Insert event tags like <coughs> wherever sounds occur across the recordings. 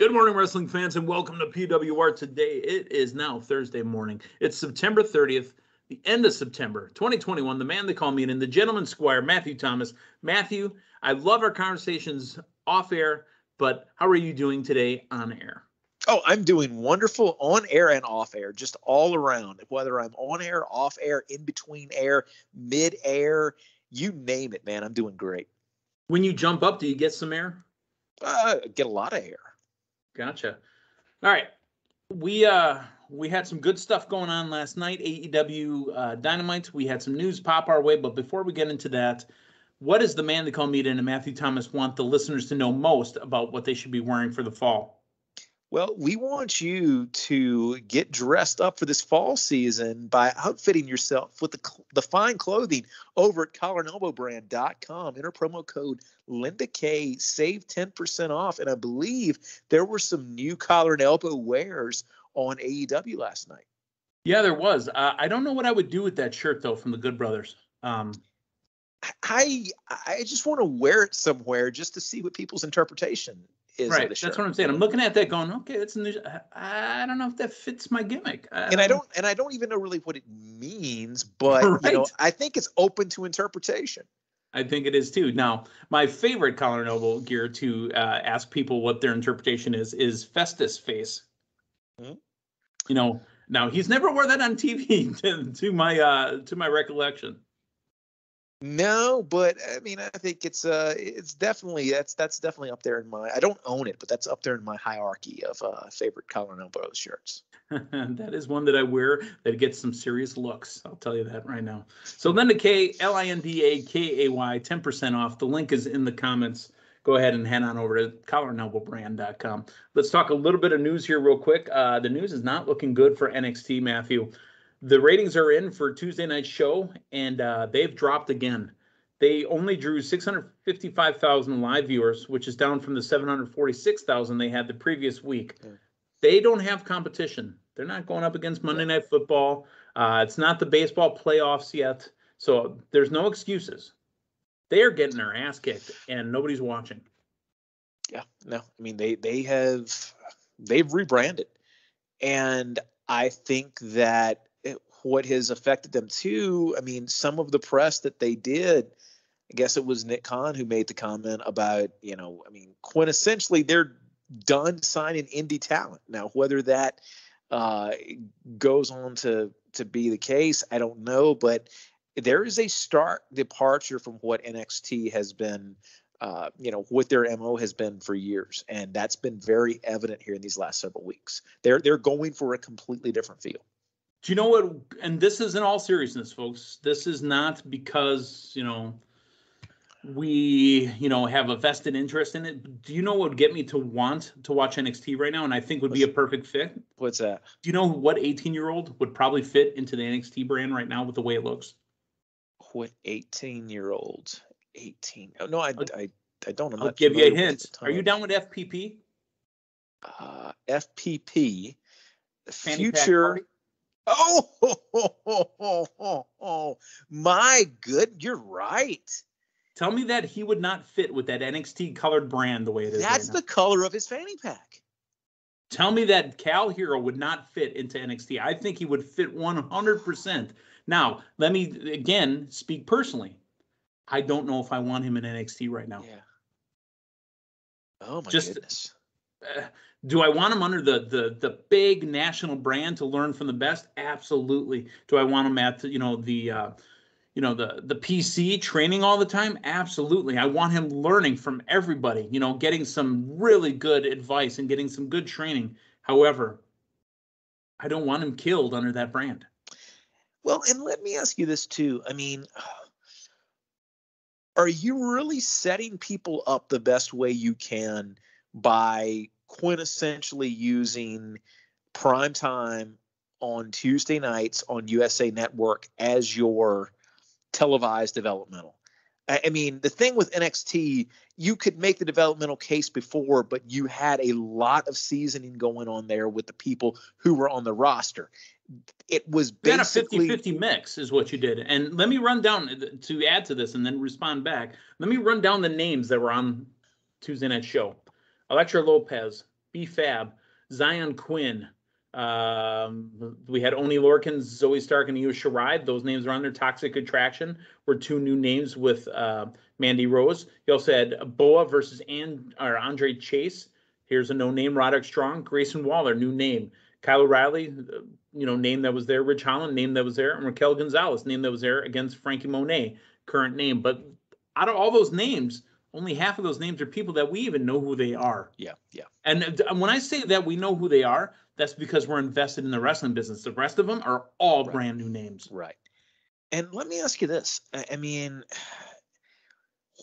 Good morning, wrestling fans, and welcome to PWR today. It is now Thursday morning. It's September 30th, the end of September 2021. The man they call me in and the gentleman squire, Matthew Thomas. Matthew, I love our conversations off air, but how are you doing today on air? Oh, I'm doing wonderful on air and off air, just all around. Whether I'm on air, off air, in between air, mid air, you name it, man. I'm doing great. When you jump up, do you get some air? Uh, get a lot of air. Gotcha. All right. We uh we had some good stuff going on last night. AEW uh, Dynamite. We had some news pop our way, but before we get into that, what does the man they call Meat and Matthew Thomas want the listeners to know most about what they should be wearing for the fall? Well, we want you to get dressed up for this fall season by outfitting yourself with the, the fine clothing over at collarandelbowbrand.com. Enter promo code Linda Kay, saved 10% off. And I believe there were some new collar and elbow wears on AEW last night. Yeah, there was. Uh, I don't know what I would do with that shirt though from the Good Brothers. Um, I I just want to wear it somewhere just to see what people's interpretation is. Right. That's what I'm saying. I'm looking at that going, okay, that's a new. I don't know if that fits my gimmick. I and I don't, and I don't even know really what it means, <laughs> but right. you know, I think it's open to interpretation. I think it is too. Now, my favorite collar and elbow gear to uh, ask people what their interpretation is is Festus face. Mm-hmm. You know, now he's never wore that on TV <laughs> to, to my uh, to my recollection. No, but I mean, I think it's uh, it's definitely that's that's definitely up there in my. I don't own it, but that's up there in my hierarchy of uh, favorite and elbow shirts. <laughs> that is one that I wear that gets some serious looks. I'll tell you that right now. So Linda Kay L I N D A K A Y, ten percent off. The link is in the comments. Go ahead and head on over to collarandelbowbrand.com. Let's talk a little bit of news here, real quick. Uh, the news is not looking good for NXT, Matthew the ratings are in for Tuesday night show, and uh, they've dropped again. They only drew 655,000 live viewers, which is down from the 746,000 they had the previous week. Yeah. They don't have competition. They're not going up against Monday Night Football. Uh, it's not the baseball playoffs yet, so there's no excuses. They are getting their ass kicked, and nobody's watching. Yeah, no, I mean they they have they've rebranded, and I think that what has affected them too. I mean, some of the press that they did, I guess it was Nick Khan who made the comment about, you know, I mean, quintessentially they're done signing indie talent. Now, whether that uh, goes on to to be the case, I don't know, but there is a stark departure from what NXT has been. Uh, you know what their mo has been for years, and that's been very evident here in these last several weeks. They're they're going for a completely different feel. Do you know what? And this is in all seriousness, folks. This is not because you know we you know have a vested interest in it. Do you know what would get me to want to watch NXT right now? And I think would be a perfect fit. What's that? Do you know what 18 year old would probably fit into the NXT brand right now with the way it looks? What 18 year old? 18. Oh, no, I, I, I don't. I'm I'll give you a hint. Are you down with FPP? Uh, FPP. Future Oh, oh, oh, oh, oh, my good, you're right. Tell me that he would not fit with that NXT colored brand the way it is. That's right the color of his fanny pack. Tell me that Cal Hero would not fit into NXT. I think he would fit 100%. Now, let me again speak personally. I don't know if I want him in NXT right now. Yeah. Oh my Just, goodness. Uh, do I want him under the the the big national brand to learn from the best? Absolutely. Do I want him at you know the uh, you know the the PC training all the time? Absolutely. I want him learning from everybody. You know, getting some really good advice and getting some good training. However, I don't want him killed under that brand. Well, and let me ask you this too. I mean, are you really setting people up the best way you can by quintessentially using prime time on Tuesday nights on USA Network as your televised developmental. I mean, the thing with NXT, you could make the developmental case before, but you had a lot of seasoning going on there with the people who were on the roster. It was basically a 50-50 mix is what you did. And let me run down uh, to add to this and then respond back. Let me run down the names that were on Tuesday night show. Elektra Lopez, B Fab, Zion Quinn. Um, we had Oni Lorcan, Zoey Stark, and Io Shirai. Those names are on there. Toxic Attraction were two new names with uh, Mandy Rose. You also had Boa versus and or Andre Chase. Here's a no name. Roderick Strong, Grayson Waller, new name. Kyle O'Reilly, you know, name that was there. Ridge Holland, name that was there. And Raquel Gonzalez, name that was there against Frankie Monet, current name. But out of all those names, only half of those names are people that we even know who they are. Yeah, yeah. And when I say that we know who they are, that's because we're invested in the wrestling business. The rest of them are all right. brand new names. Right. And let me ask you this. I mean,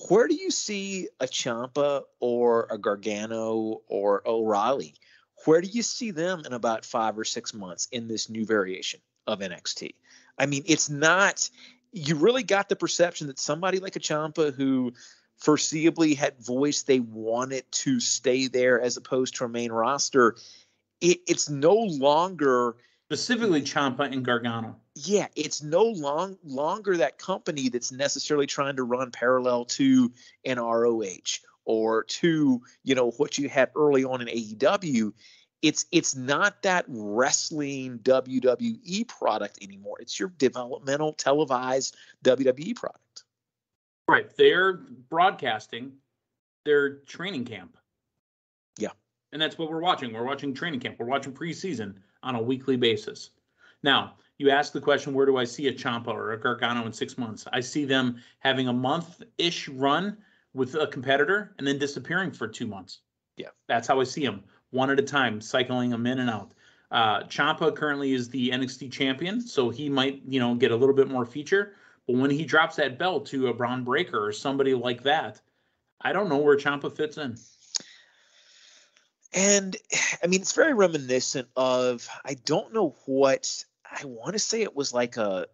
where do you see a Ciampa or a Gargano or O'Reilly? Where do you see them in about five or six months in this new variation of NXT? I mean, it's not. You really got the perception that somebody like a Ciampa who foreseeably had voiced they wanted to stay there as opposed to a main roster. It, it's no longer specifically Ciampa and Gargano. Yeah, it's no long longer that company that's necessarily trying to run parallel to an ROH or to you know what you had early on in AEW. It's it's not that wrestling WWE product anymore. It's your developmental televised WWE product. Right. They're broadcasting their training camp. Yeah. And that's what we're watching. We're watching training camp. We're watching preseason on a weekly basis. Now, you ask the question, where do I see a Ciampa or a Gargano in six months? I see them having a month ish run with a competitor and then disappearing for two months. Yeah. That's how I see them, one at a time, cycling them in and out. Uh, Ciampa currently is the NXT champion, so he might, you know, get a little bit more feature. But when he drops that belt to a Bron Breakker or somebody like that, I don't know where Ciampa fits in. And I mean, it's very reminiscent of I don't know what I want to say. It was like a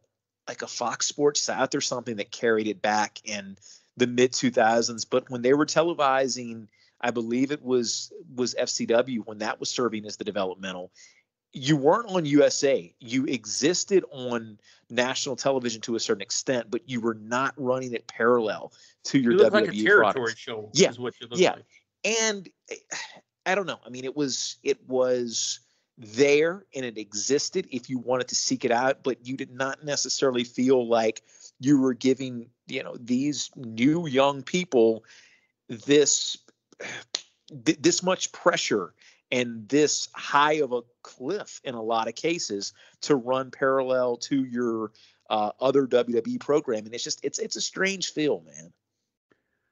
like a Fox Sports South or something that carried it back in the mid 2000s. But when they were televising, I believe it was was FCW when that was serving as the developmental you weren't on USA. You existed on national television to a certain extent, but you were not running it parallel to your you look WWE like a territory products. show. Yeah, yeah. Like. And eh, I don't know. I mean, it was it was there and it existed if you wanted to seek it out, but you did not necessarily feel like you were giving you know these new young people this this much pressure and this high of a cliff in a lot of cases to run parallel to your uh, other WWE programming. It's just it's it's a strange feel, man.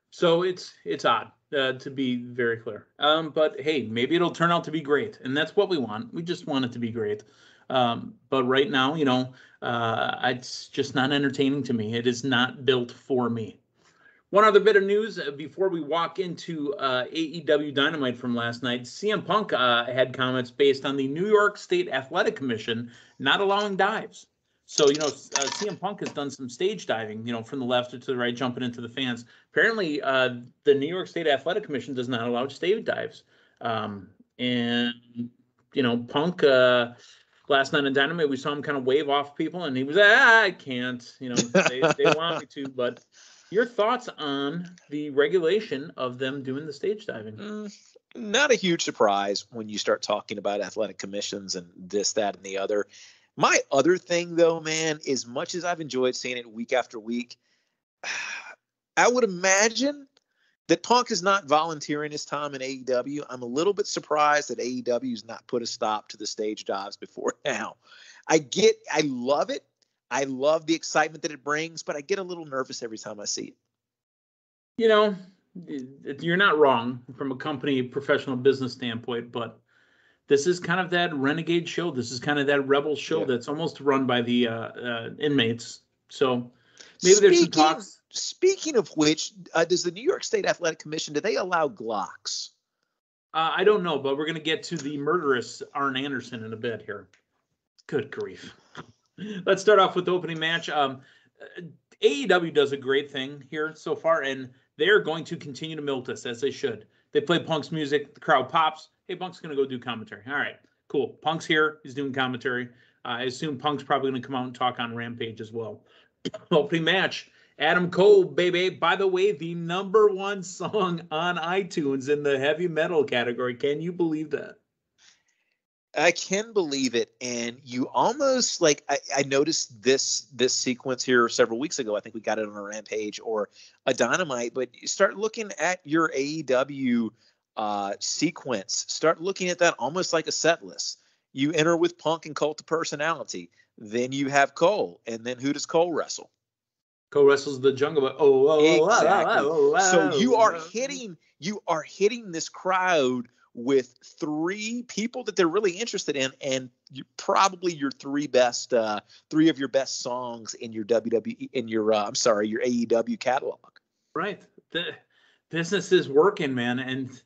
So it's it's odd uh, to be very clear. Um, but hey, maybe it'll turn out to be great, and that's what we want. We just want it to be great. Um, but right now, you know, uh, it's just not entertaining to me. It is not built for me. One other bit of news uh, before we walk into uh, AEW Dynamite from last night. CM Punk uh, had comments based on the New York State Athletic Commission not allowing dives. So, you know, uh, CM Punk has done some stage diving, you know, from the left or to the right, jumping into the fans. Apparently, uh, the New York State Athletic Commission does not allow stage dives. Um, and, you know, Punk uh, last night in Dynamite, we saw him kind of wave off people, and he was, ah, I can't, you know, they, they want me to, but your thoughts on the regulation of them doing the stage diving? Mm, not a huge surprise when you start talking about athletic commissions and this, that, and the other. My other thing, though, man, as much as I've enjoyed seeing it week after week, <sighs> I would imagine that Punk is not volunteering his time in AEW. I'm a little bit surprised that AEW has not put a stop to the stage dives before <laughs> now. I get, I love it. I love the excitement that it brings, but I get a little nervous every time I see it. You know, you're not wrong from a company professional business standpoint, but this is kind of that renegade show. This is kind of that rebel show yeah. that's almost run by the uh, uh, inmates. So maybe speaking, there's some talks. Speaking of which, uh, does the New York State Athletic Commission do they allow Glocks? Uh, I don't know, but we're going to get to the murderous Arn Anderson in a bit here. Good grief. <laughs> Let's start off with the opening match. Um, AEW does a great thing here so far, and they're going to continue to milk this as they should. They play Punk's music, the crowd pops. Hey, Punk's going to go do commentary. All right, cool. Punk's here. He's doing commentary. Uh, I assume Punk's probably going to come out and talk on Rampage as well. <coughs> opening match Adam Cole, baby. By the way, the number one song on iTunes in the heavy metal category. Can you believe that? I can believe it, and you almost like I, I, noticed this this sequence here several weeks ago. I think we got it on a Rampage or a Dynamite, but you start looking at your AEW uh, sequence. Start looking at that almost like a set list. You enter with Punk and Cult of Personality, then you have Cole, and then who does Cole wrestle? Cole wrestles the Jungle Boy. Oh, oh, exactly. Oh, oh, oh, so you are hitting you are hitting this crowd with three people that they're really interested in, and you, probably your three best, uh, three of your best songs in your WWE, in your, uh, I'm sorry, your AEW catalog. Right. The business is working, man, and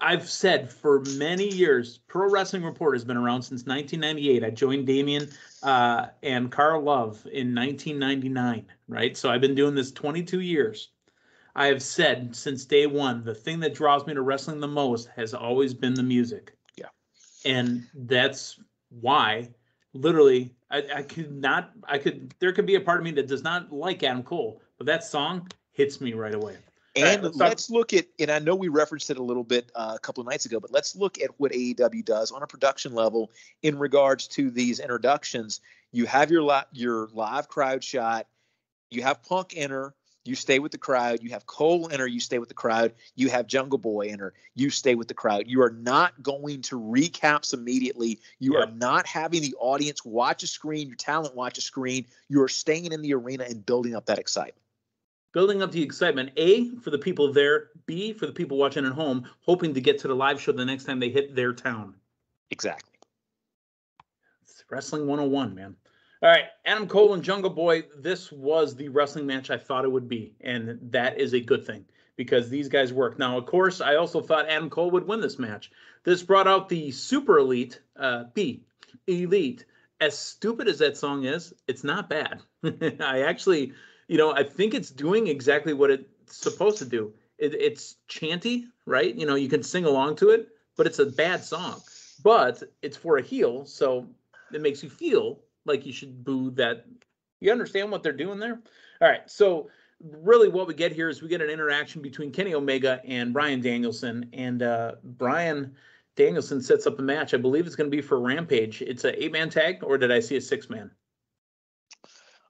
I've said for many years, Pro Wrestling Report has been around since 1998. I joined Damien uh, and Carl Love in 1999, right? So I've been doing this 22 years. I have said since day one, the thing that draws me to wrestling the most has always been the music. Yeah. And that's why, literally, I, I could not, I could, there could be a part of me that does not like Adam Cole, but that song hits me right away. And right, let's, let's look at, and I know we referenced it a little bit uh, a couple of nights ago, but let's look at what AEW does on a production level in regards to these introductions. You have your li- your live crowd shot, you have Punk enter, you stay with the crowd. You have Cole enter, you stay with the crowd. You have Jungle Boy enter, you stay with the crowd. You are not going to recaps immediately. You are not having the audience watch a screen, your talent watch a screen. You are staying in the arena and building up that excitement. Building up the excitement, A, for the people there, B, for the people watching at home, hoping to get to the live show the next time they hit their town. Exactly. It's Wrestling 101, man. All right, Adam Cole and Jungle Boy. This was the wrestling match I thought it would be, and that is a good thing because these guys work. Now, of course, I also thought Adam Cole would win this match. This brought out the Super Elite, uh, B, Elite. As stupid as that song is, it's not bad. <laughs> I actually, you know, I think it's doing exactly what it's supposed to do. It, it's chanty, right? You know, you can sing along to it, but it's a bad song. But it's for a heel, so it makes you feel like you should boo that. You understand what they're doing there? All right. So really what we get here is we get an interaction between Kenny Omega and Bryan Danielson. And uh, Bryan Danielson sets up a match. I believe it's going to be for Rampage. It's an eight man tag, or did I see a six man?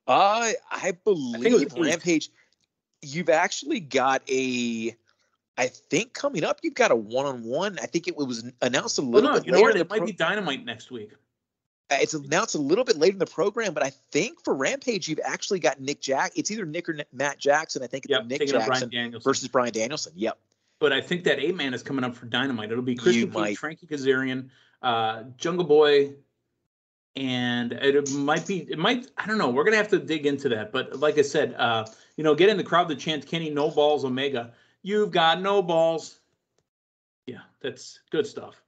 Uh, I believe I Rampage. You've actually got a. I think coming up, you've got a one on one. I think it was announced a little oh, no, bit. You know what? It might be Dynamite next week. Uh, it's announced a little bit late in the program, but I think for Rampage you've actually got Nick Jack. It's either Nick or Matt Jackson. I think it's yep, Nick Jackson Bryan versus Bryan Danielson. Yep. But I think that eight man is coming up for Dynamite. It'll be Christian Cage, Frankie Kazarian, uh, Jungle Boy, and it might be it might I don't know. We're gonna have to dig into that. But like I said, uh, you know, get in the crowd that chant Kenny No Balls Omega. You've got no balls. Yeah, that's good stuff.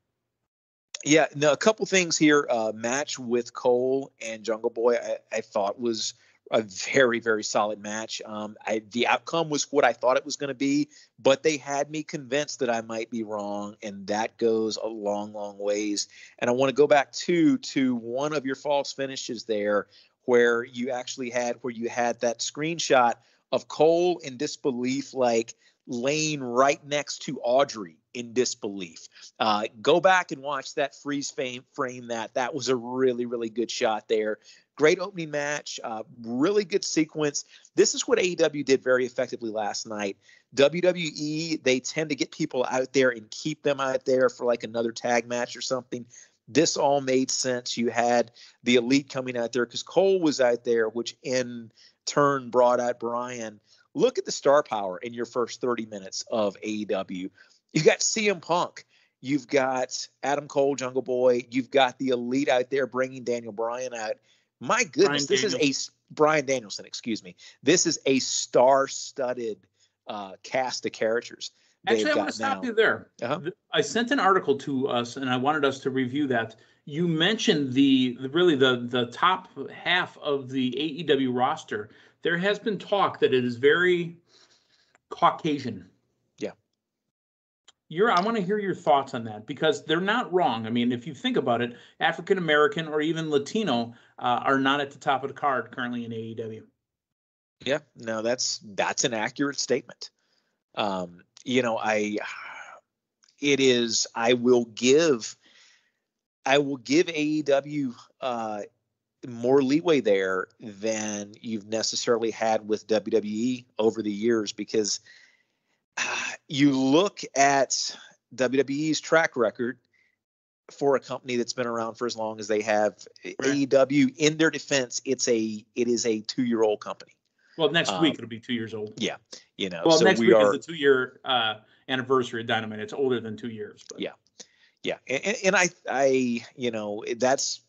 Yeah, no, a couple things here. Uh, match with Cole and Jungle Boy, I, I thought was a very, very solid match. Um, I, the outcome was what I thought it was going to be, but they had me convinced that I might be wrong, and that goes a long, long ways. And I want to go back to to one of your false finishes there, where you actually had where you had that screenshot of Cole in disbelief, like laying right next to Audrey in disbelief. Uh, go back and watch that freeze frame, frame that. That was a really, really good shot there. Great opening match, uh, really good sequence. This is what AEW did very effectively last night. WWE, they tend to get people out there and keep them out there for like another tag match or something. This all made sense. You had the elite coming out there because Cole was out there, which in turn brought out Bryan. Look at the star power in your first 30 minutes of AEW. You've got CM Punk. You've got Adam Cole, Jungle Boy. You've got the elite out there bringing Daniel Bryan out. My goodness, this is a Bryan Danielson. Excuse me. This is a star-studded uh, cast of characters. Actually, I want to stop you there. Uh-huh. I sent an article to us, and I wanted us to review that. You mentioned the, the really the the top half of the AEW roster. There has been talk that it is very Caucasian Yeah. your I want to hear your thoughts on that because they're not wrong. I mean, if you think about it, African American or even Latino uh, are not at the top of the card currently in AEW. Yeah, no, that's that's an accurate statement. Um, you know, I it is I will give I will give AEW uh, more leeway there than you've necessarily had with WWE over the years because uh, <sighs> you look at WWE's track record for a company that's been around for as long as they have right. AEW in their defense it's a it is a 2-year-old company. Well, next um, week it'll be 2 years old. Yeah. You know. Well, so next we week are, is the 2-year uh, anniversary of Dynamite. It's older than 2 years, but. Yeah yeah and, and, i i you know that's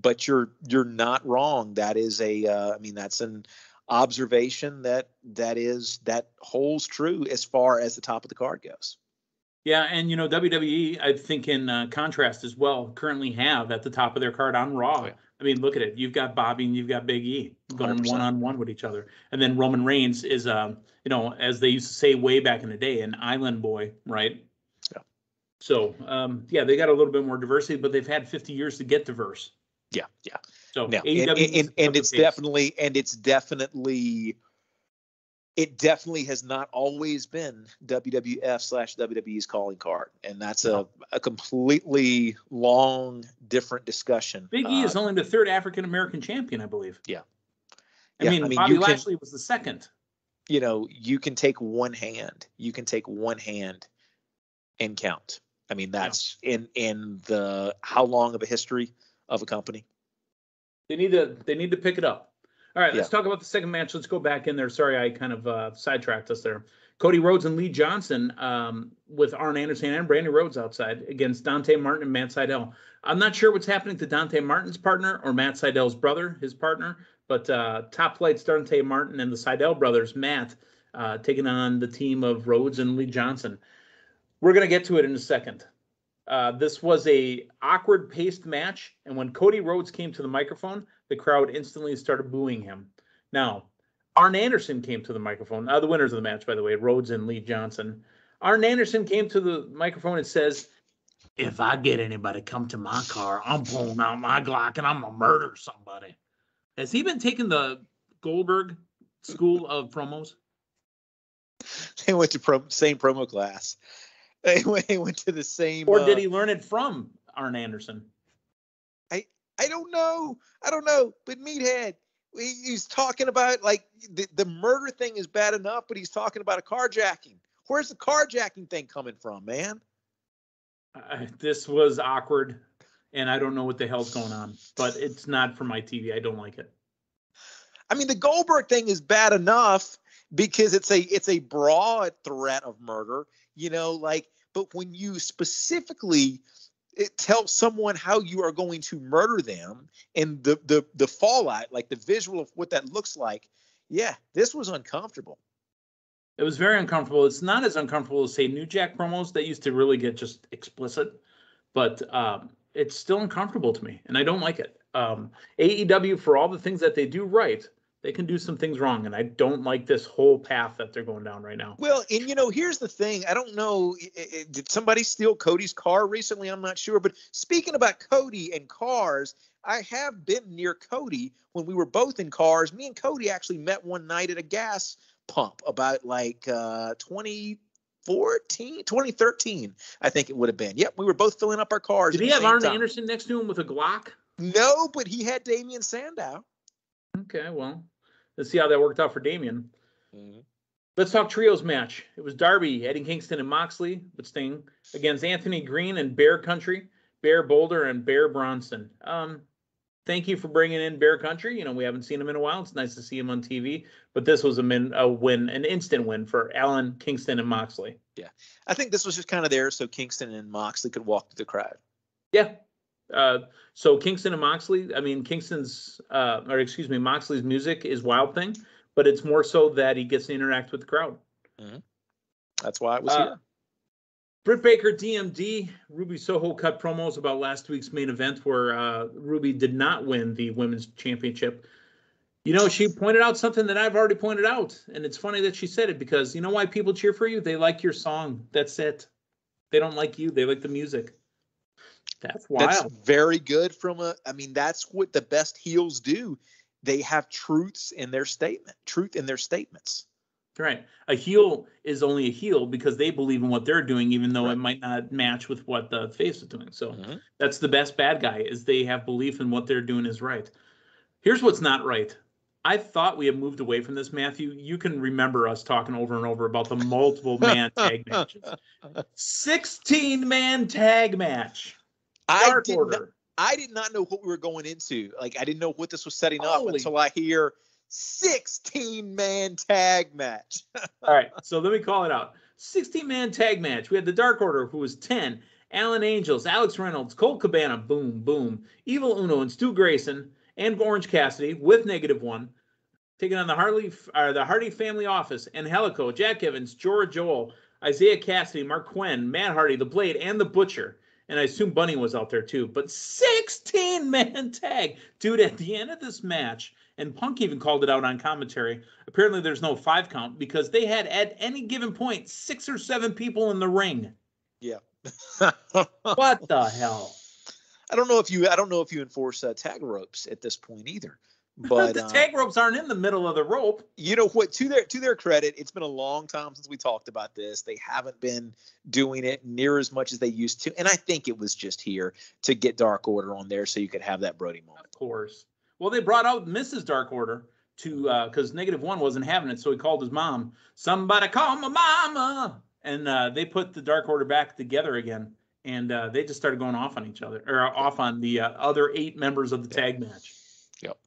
but you're you're not wrong. That is a uh, I mean that's an observation that that is that holds true as far as the top of the card goes. Yeah and you know wwe i think in uh, contrast as well currently have at the top of their card on raw. Oh, yeah. i mean look at it. You've got bobby and you've got big e going one-on-one with each other. And then roman reigns is um you know as they used to say way back in the day an island boy right so um, yeah, they got a little bit more diversity, but they've had 50 years to get diverse. Yeah, yeah. So no, and, and, and it's definitely and it's definitely it definitely has not always been WWF slash WWE's calling card, and that's a, a completely long, different discussion. Big E uh, is only the third African American champion, I believe. Yeah. I yeah, mean, I mean, Bobby Lashley can, was the second. You know, you can take one hand. You can take one hand and count. I mean, that's yeah. in in the how long of a history of a company. They need to they need to pick it up. All right, let's talk about the second match. Let's go back in there. Sorry, I kind of uh, sidetracked us there. Cody Rhodes and Lee Johnson um, with Arn Anderson and Brandi Rhodes outside against Dante Martin and Matt Sydal. I'm not sure what's happening to Dante Martin's partner or Matt Sydal's brother, his partner, but uh, top flights Dante Martin and the Sydal brothers, Matt, uh, taking on the team of Rhodes and Lee Johnson. We're going to get to it in a second. Uh, this was a awkward paced match, and when Cody Rhodes came to the microphone, the crowd instantly started booing him. Now, Arn Anderson came to the microphone. Uh, the winners of the match, by the way, Rhodes and Lee Johnson. Arn Anderson came to the microphone and says, "If I get anybody come to my car, I'm pulling out my Glock and I'm gonna murder somebody." Has he been taking the Goldberg school of promos? They went to pro- same promo class. <laughs> They went to the same. Or did uh, he learn it from Arn Anderson? I I don't know. I don't know. But Meathead, he, he's talking about like the, the murder thing is bad enough, but he's talking about a carjacking. Where's the carjacking thing coming from, man? Uh, this was awkward, and I don't know what the hell's going on. But it's not for my TV. I don't like it. I mean, the Goldberg thing is bad enough because it's a it's a broad threat of murder you know like but when you specifically tell someone how you are going to murder them and the the the fallout like the visual of what that looks like yeah this was uncomfortable. It was very uncomfortable. It's not as uncomfortable as say new jack promos. That used to really get just explicit but um, it's still uncomfortable to me and i don't like it. Um, aew for all the things that they do right they can do some things wrong and i don't like this whole path that they're going down right now. Well and you know here's the thing. I don't know did somebody steal cody's car recently? I'm not sure but speaking about cody and cars i have been near cody when we were both in cars. Me and cody actually met one night at a gas pump about like uh 2014 2013 i think it would have been. Yep we were both filling up our cars did he have arn anderson next to him with a glock? No but he had damien sandow Okay, well, let's see how that worked out for Damien. Mm-hmm. Let's talk trios match. It was Darby, Eddie Kingston, and Moxley, but Sting against Anthony Green and Bear Country, Bear Boulder, and Bear Bronson. Um, thank you for bringing in Bear Country. You know we haven't seen him in a while. It's nice to see him on TV. But this was a, min, a win, an instant win for Allin, Kingston, and Moxley. Yeah, I think this was just kind of there so Kingston and Moxley could walk to the crowd. Yeah, uh, so Kingston and Moxley, I mean, Kingston's, uh, or excuse me, Moxley's music is Wild Thing, but it's more so that he gets to interact with the crowd. Mm-hmm. That's why it was uh, here. Britt Baker, DMD, Ruby Soho cut promos about last week's main event where uh, Ruby did not win the women's championship. You know, she pointed out something that I've already pointed out, and it's funny that she said it because you know why people cheer for you? They like your song. That's it. They don't like you. They like the music. That's wild. That's very good from a. I mean, that's what the best heels do. they have truths in their statement, truth in their statements. Right. A heel is only a heel because they believe in what they're doing, even though right. it might not match with what the face is doing. So mm-hmm. that's the best bad guy is they have belief in what they're doing is right. Here's what's not right. I thought we had moved away from this, Matthew. You can remember us talking over and over about the multiple man <laughs> tag matches. 16 man tag match. Dark I did, order. Not, I did not know what we were going into. Like, I didn't know what this was setting Holy. up until I hear 16 man tag match. <laughs> All right, so let me call it out 16 man tag match. We had the Dark Order, who was 10, Alan Angels, Alex Reynolds, Colt Cabana, boom, boom, Evil Uno, and Stu Grayson, and Orange Cassidy with negative one, taking on the Harley, uh, the Hardy Family Office, and Helico, Jack Evans, Jora Johl, Isiah Kassidy, Marq Quen, Matt Hardy, The Blade, and The Butcher. And I assume Bunny was out there too. But 16 man <laughs> tag. Dude, at the end of this match, and Punk even called it out on commentary. Apparently, there's no five count because they had at any given point six or seven people in the ring. Yeah. <laughs> what the hell? I don't know if you I don't know if you enforce uh, tag ropes at this point either. But <laughs> the uh, tag ropes aren't in the middle of the rope. You know what? To their to their credit, it's been a long time since we talked about this. They haven't been doing it near as much as they used to, and I think it was just here to get Dark Order on there so you could have that Brody moment. Of course. Well, they brought out Mrs. Dark Order to because uh, negative one wasn't having it, so he called his mom. Somebody call my mama, and uh, they put the Dark Order back together again, and uh, they just started going off on each other or off on the uh, other eight members of the tag match. Yep.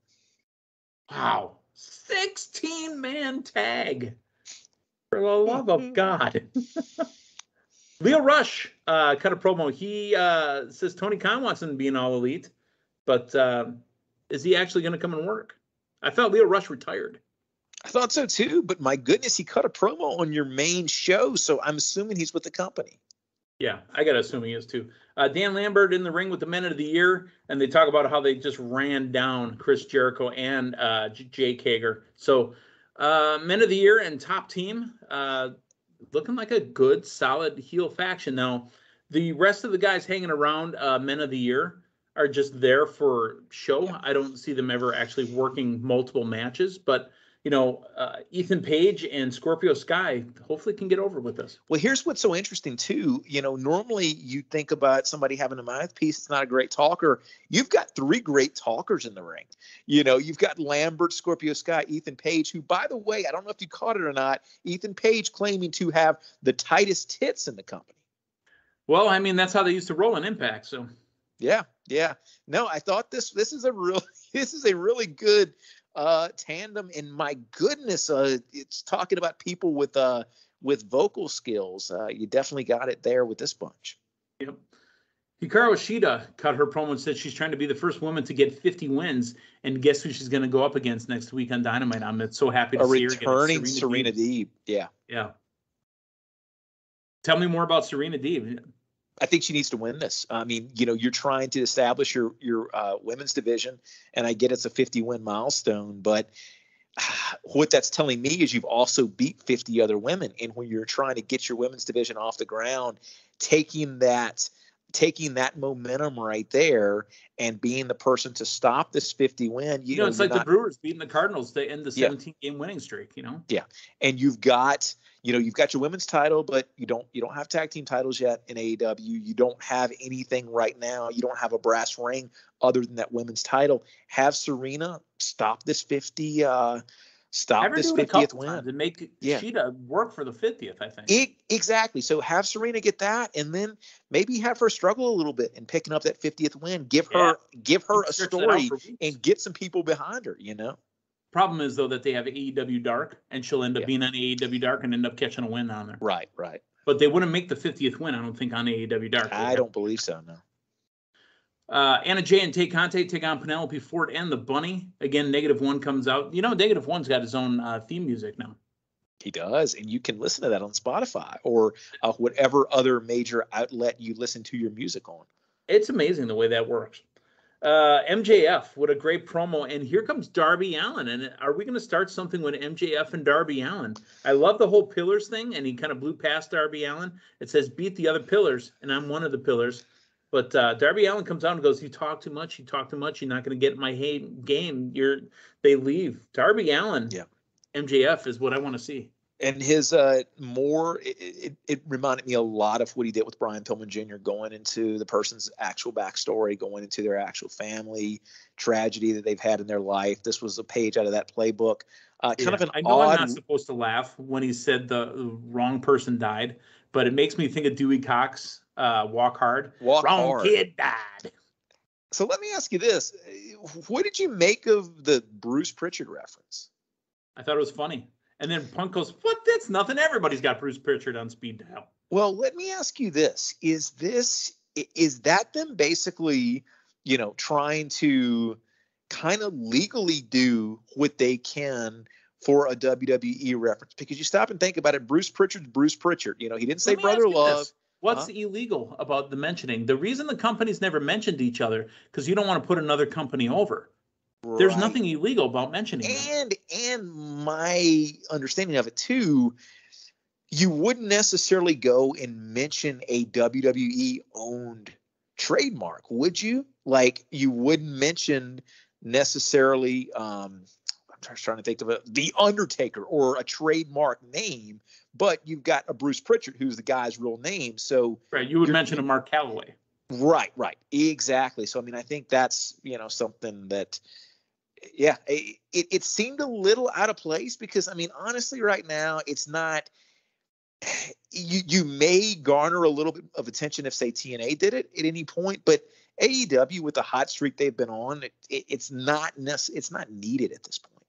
Wow, sixteen man tag. For the love of <laughs> God. Lio Rush uh, cut a promo. He uh, says Tony Khan wants him to be an all elite, but is he actually going to come and work? I thought Lio Rush retired. I thought so too, but my goodness, he cut a promo on your main show, so I'm assuming he's with the company. Yeah, I got to assume he is too. Uh, Dan Lambert in the ring with the Men of the Year, and they talk about how they just ran down Chris Jericho and uh, Jake Hager. So, uh, Men of the Year and top team, uh, looking like a good, solid heel faction. Now, the rest of the guys hanging around uh, Men of the Year, are just there for show. I don't see them ever actually working multiple matches, but you know, uh, Ethan Page and Scorpio Sky hopefully can get over with this. Well, here's what's so interesting too. You know, normally you think about somebody having a mouthpiece. It's not a great talker. You've got three great talkers in the ring. You know, you've got Lambert, Scorpio Sky, Ethan Page, who, by the way, I don't know if you caught it or not. Ethan Page claiming to have the tightest tits in the company. Well, I mean, that's how they used to roll in Impact. So yeah, yeah. No, I thought this this is a real <laughs> this is a really good uh tandem and my goodness uh it's talking about people with uh with vocal skills uh you definitely got it there with this bunch yep Hikaru Shida cut her promo and said she's trying to be the first woman to get 50 wins, and guess who she's going to go up against next week on Dynamite? I'm so happy to a see her returning Serena, Serena Deeb. Yeah, yeah. Tell me more about Serena Deeb. I think she needs to win this. I mean, you know, you're trying to establish your your uh, women's division, and I get it's a 50 win milestone, but <sighs> what that's telling me is you've also beat 50 other women, and when you're trying to get your women's division off the ground, taking that taking that momentum right there and being the person to stop this 50 win. You, you know, know, it's like not, the Brewers beating the Cardinals to end the 17 yeah. game winning streak. You know. Yeah, and you've got you know you've got your women's title but you don't you don't have tag team titles yet in AEW you don't have anything right now. You don't have a brass ring other than that women's title. Have Serena stop this 50 uh stop this 50th win. and make yeah. Shida work for the 50th I think. It, exactly. So have Serena get that and then maybe have her struggle a little bit in picking up that 50th win. Give her give her a story and get some people behind her you know Problem is though that they have AEW Dark, and she'll end up yeah. being on AEW Dark and end up catching a win on there. Right, right. But they wouldn't make the 50th win, I don't think, on AEW Dark. I don't believe so. No. Uh, Anna Jay and Tay Conti take on Penelope Ford and the Bunny. Again, Negative One comes out. You know, Negative One's got his own uh, theme music now. He does, and you can listen to that on Spotify or uh, whatever other major outlet you listen to your music on. It's amazing the way that works. Uh, MJF, what a great promo. And here comes Darby Allin. And are we going to start something with MJF and Darby Allin? I love the whole pillars thing. And he kind of blew past Darby Allin. It says, beat the other pillars. And I'm one of the pillars. But uh, Darby Allin comes out and goes, "You talk too much. You talk too much. You're not going to get my game." You're. They leave. Darby Allin, Yeah. MJF is what I want to see. And his uh, more, it, it, it, reminded me a lot of what he did with Brian Pillman Jr. going into the person's actual backstory, going into their actual family tragedy that they've had in their life. This was a page out of that playbook. Uh, kind yeah, of an I know odd... I'm not supposed to laugh when he said the wrong person died, but it makes me think of Dewey Cox, uh, Walk Hard. Walk wrong hard. kid died. So let me ask you this: What did you make of the Bruce Pritchard reference? I thought it was funny. And then Punk goes, "What? That's nothing. Everybody's got Bruce Pritchard on speed dial." Well, let me ask you this: Is this is that them basically, you know, trying to kind of legally do what they can for a WWE reference? Because you stop and think about it, Bruce Pritchard's Bruce Pritchard. You know, he didn't say brother love. This. What's huh? illegal about the mentioning? The reason the companies never mentioned each other because you don't want to put another company over. Right. There's nothing illegal about mentioning and them. and my understanding of it too you wouldn't necessarily go and mention a WWE owned trademark would you like you wouldn't mention necessarily um I'm trying to think of it the Undertaker or a trademark name but you've got a Bruce Pritchard who's the guy's real name so right you would mention a Mark Calaway Right, right, exactly. So, I mean, I think that's you know something that yeah, it, it seemed a little out of place because I mean, honestly, right now it's not. <sighs> You you may garner a little bit of attention if say TNA did it at any point, but AEW with the hot streak they've been on, it, it, it's not nece- it's not needed at this point.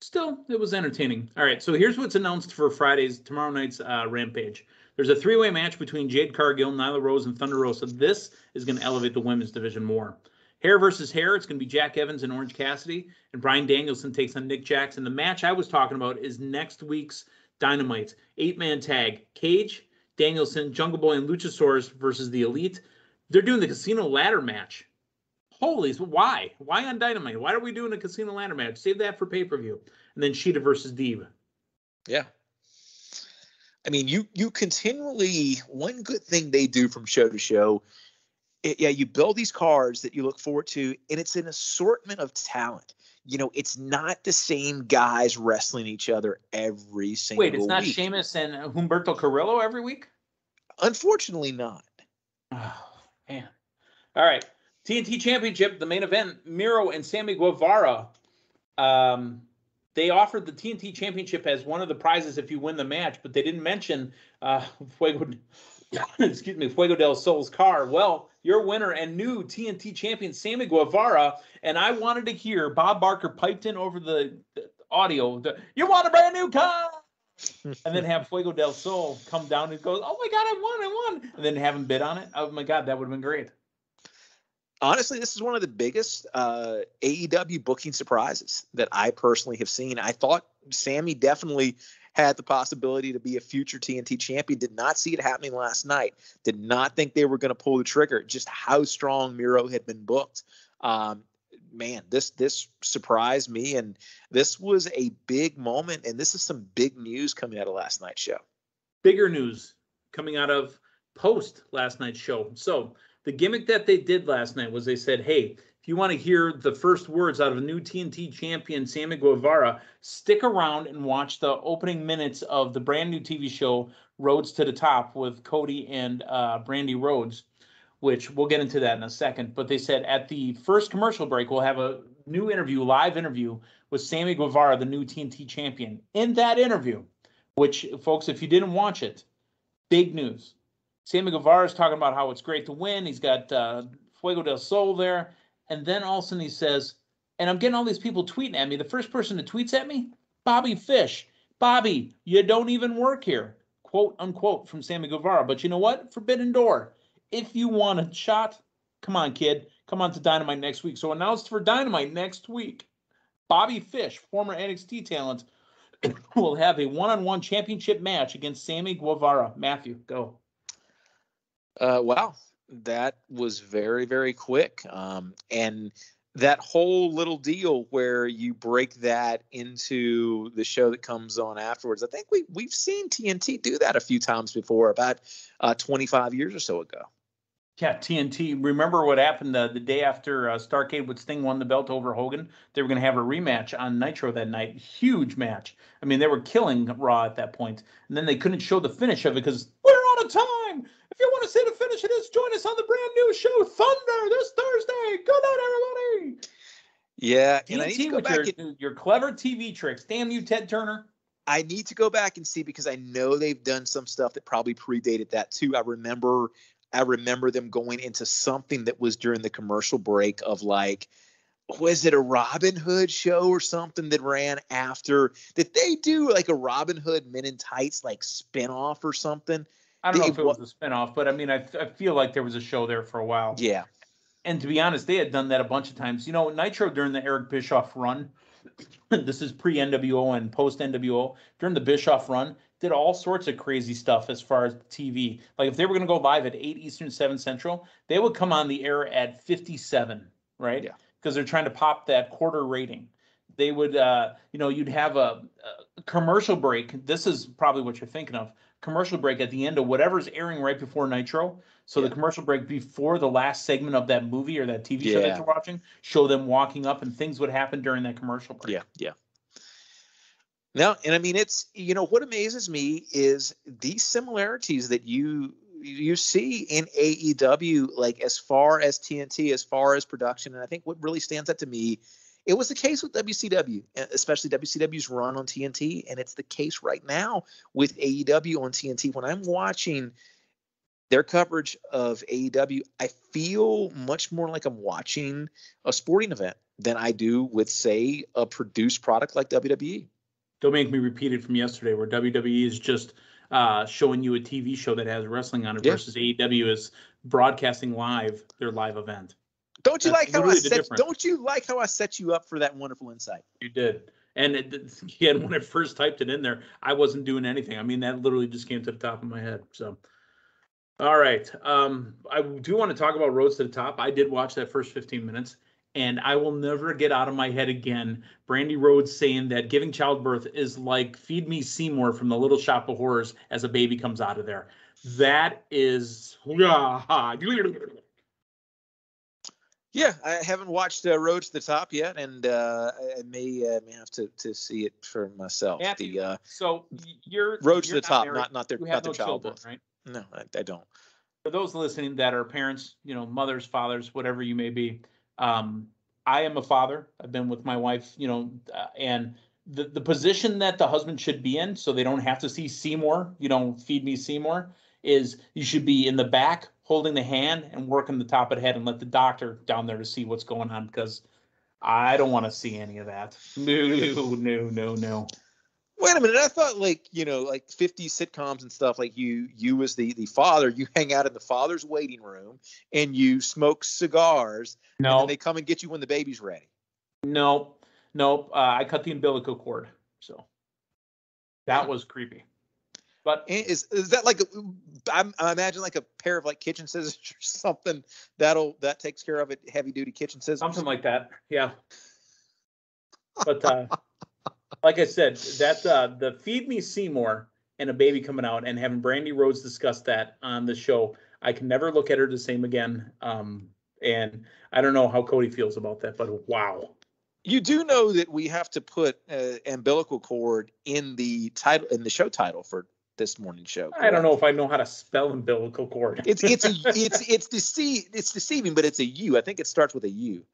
Still, it was entertaining. All right, so here's what's announced for Friday's tomorrow night's uh, Rampage. There's a three-way match between Jade Cargill, Nyla Rose, and Thunder Rosa. This is going to elevate the women's division more. Hair versus hair. It's going to be Jack Evans and Orange Cassidy, and Bryan Danielson takes on Nick Jackson. The match I was talking about is next week's Dynamite eight man tag: Cage, Danielson, Jungle Boy, and Luchasaurus versus the Elite. They're doing the Casino Ladder match. Holy, why? Why on Dynamite? Why are we doing a Casino Ladder match? Save that for pay per view. And then Shida versus Deeb. Yeah. I mean, you you continually one good thing they do from show to show it, yeah, you build these cards that you look forward to, and it's an assortment of talent. You know, it's not the same guys wrestling each other every single. Week. Wait, it's not week. Sheamus and Humberto Carrillo every week. Unfortunately, not. Oh man! All right, TNT Championship, the main event: Miro and Sammy Guevara. Um, they offered the TNT Championship as one of the prizes if you win the match, but they didn't mention uh, <laughs> Fuego. <coughs> excuse me, Fuego del Sol's car. Well, your winner and new TNT champion, Sammy Guevara. And I wanted to hear Bob Barker piped in over the, the audio, the, you want a brand new car? <laughs> and then have Fuego del Sol come down and goes, oh my God, I won, I won. And then have him bid on it. Oh my God, that would have been great. Honestly, this is one of the biggest uh, AEW booking surprises that I personally have seen. I thought Sammy definitely had the possibility to be a future TNT champion. Did not see it happening last night. Did not think they were going to pull the trigger. Just how strong Miro had been booked. Um, man, this this surprised me, and this was a big moment. And this is some big news coming out of last night's show. Bigger news coming out of post last night's show. So the gimmick that they did last night was they said, "Hey, if you want to hear the first words out of a new TNT champion, Sammy Guevara, stick around and watch the opening minutes of the brand new TV show, Rhodes to the Top, with Cody and uh, Brandi Rhodes, which we'll get into that in a second. But they said at the first commercial break, we'll have a new interview, live interview with Sammy Guevara, the new TNT champion. In that interview, which, folks, if you didn't watch it, big news. Sammy Guevara is talking about how it's great to win. He's got uh, Fuego del Sol there and then all of a sudden he says, and I'm getting all these people tweeting at me. The first person that tweets at me, Bobby Fish. Bobby, you don't even work here. Quote unquote from Sammy Guevara. But you know what? Forbidden door. If you want a shot, come on, kid. Come on to Dynamite next week. So announced for Dynamite next week. Bobby Fish, former NXT talent, <coughs> will have a one-on-one championship match against Sammy Guevara. Matthew, go. Uh, wow, that was very very quick um, and that whole little deal where you break that into the show that comes on afterwards i think we, we've seen tnt do that a few times before about uh, 25 years or so ago Yeah, TNT. Remember what happened uh, the day after uh, Starcade with Sting won the belt over Hogan? They were going to have a rematch on Nitro that night. Huge match. I mean, they were killing Raw at that point, and then they couldn't show the finish of it because we're out of time. If you want to see the finish of this, join us on the brand new show Thunder this Thursday. Good night, everybody. Yeah, and I need to go back your, and, your clever TV tricks. Damn you, Ted Turner. I need to go back and see because I know they've done some stuff that probably predated that too. I remember I remember them going into something that was during the commercial break of like, was it a Robin Hood show or something that ran after? Did they do like a Robin Hood Men in Tights like spinoff or something? I don't know if it was a spinoff, but I mean, I, I feel like there was a show there for a while. Yeah. And to be honest, they had done that a bunch of times. You know, Nitro during the Eric Bischoff run, <clears throat> this is pre NWO and post NWO. During the Bischoff run, did all sorts of crazy stuff as far as TV. Like if they were going to go live at 8 Eastern, 7 Central, they would come on the air at 57, right? Yeah. Because they're trying to pop that quarter rating. They would, uh, you know, you'd have a, a commercial break. This is probably what you're thinking of. Commercial break at the end of whatever's airing right before Nitro. So yeah. the commercial break before the last segment of that movie or that TV show yeah. that you're watching, show them walking up and things would happen during that commercial break. Yeah, yeah. Now, and I mean it's you know what amazes me is these similarities that you you see in AEW, like as far as TNT, as far as production, and I think what really stands out to me, it was the case with WCW, especially WCW's run on TNT, and it's the case right now with AEW on TNT. When I'm watching their coverage of AEW, I feel much more like I'm watching a sporting event than I do with, say, a produced product like WWE. Don't make me repeat it from yesterday, where WWE is just uh, showing you a TV show that has wrestling on it yeah. versus AEW is broadcasting live their live event. Don't you That's like how I set? Don't you like how I set you up for that wonderful insight? You did. And it, <laughs> again, when I first typed it in there, I wasn't doing anything. I mean, that literally just came to the top of my head. So, all right. Um, I do want to talk about Rhodes to the Top. I did watch that first 15 minutes and I will never get out of my head again. Brandi Rhodes saying that giving childbirth is like feed me Seymour from the Little Shop of Horrors as a baby comes out of there. That is. <laughs> Yeah, I haven't watched uh, Road to the Top yet, and uh, I may uh, may have to, to see it for myself. Matthew, the, uh, so you're Road to the Top, married. not not their not no their child children, right? No, I, I, don't. For those listening that are parents, you know, mothers, fathers, whatever you may be, um, I am a father. I've been with my wife, you know, uh, and the, the position that the husband should be in, so they don't have to see Seymour, you know, feed me Seymour, is you should be in the back holding the hand and working the top of the head and let the doctor down there to see what's going on because I don't want to see any of that. <laughs> No, no, no, no. Wait a minute. I thought like you know like 50 sitcoms and stuff like you you as the the father you hang out in the father's waiting room and you smoke cigars no and they come and get you when the baby's ready. No nope. Uh, i cut the umbilical cord so. That was creepy but is is that like I imagine like a pair of like kitchen scissors <laughs> or something that'll that takes care of it heavy duty kitchen scissors something like that yeah but uh like I said, that uh, the feed me Seymour and a baby coming out and having Brandi Rhodes discuss that on the show, I can never look at her the same again. Um, and I don't know how Cody feels about that, but wow. You do know that we have to put uh, umbilical cord in the title in the show title for this morning show. Correct? I don't know if I know how to spell umbilical cord. it's it's a <laughs> it's it's dece- it's deceiving, but it's a U. I think it starts with a U.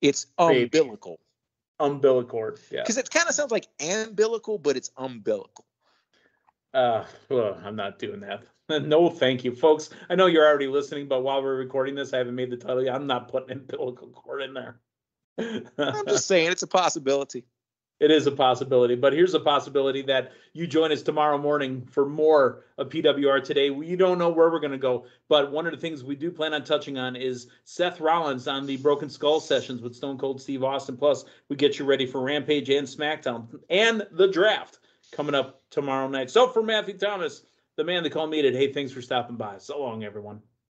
It's umbilical umbilical cord. yeah because it kind of sounds like umbilical but it's umbilical uh well i'm not doing that <laughs> no thank you folks i know you're already listening but while we're recording this i haven't made the title i'm not putting umbilical cord in there i'm just saying it's a possibility it is a possibility. But here's a possibility that you join us tomorrow morning for more of PWR today. We don't know where we're going to go, but one of the things we do plan on touching on is Seth Rollins on the Broken Skull sessions with Stone Cold Steve Austin. Plus, we get you ready for Rampage and SmackDown and the draft coming up tomorrow night. So for Matthew Thomas, the man that called me today, hey, thanks for stopping by. So long, everyone.